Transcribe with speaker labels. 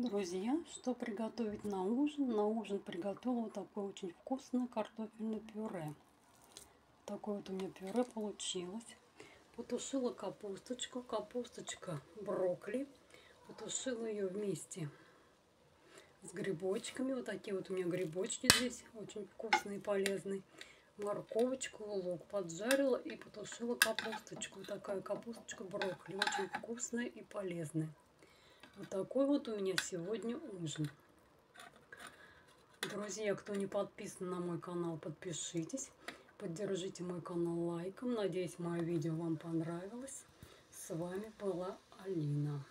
Speaker 1: Друзья, что приготовить на ужин? На ужин приготовила такое очень вкусное картофельное пюре. Такое вот у меня пюре получилось. Потушила капусточку, капусточка брокколи. Потушила ее вместе с грибочками. Вот такие вот у меня грибочки здесь, очень вкусные и полезные. Морковочку, лук поджарила и потушила капусточку. Такая капусточка брокколи, очень вкусная и полезная. Вот такой вот у меня сегодня ужин. Друзья, кто не подписан на мой канал, подпишитесь. Поддержите мой канал лайком. Надеюсь, мое видео вам понравилось. С вами была Алина.